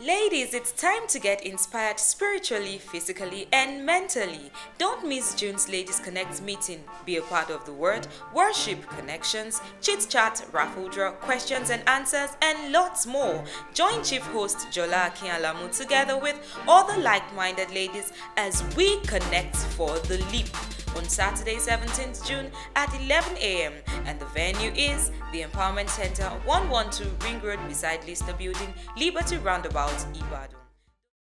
Ladies, it's time to get inspired spiritually, physically, and mentally. Don't miss June's Ladies Connect meeting. Be a part of the word, worship, connections, chit chat, raffle draw, questions and answers, and lots more. Join Chief Host Jola Akialamu together with other like minded ladies as we connect for the leap on Saturday, 17th June at 11 a.m. And the venue is the Empowerment Center, 112 Ring Road beside Lister Building, Liberty Roundabout, Ibadan.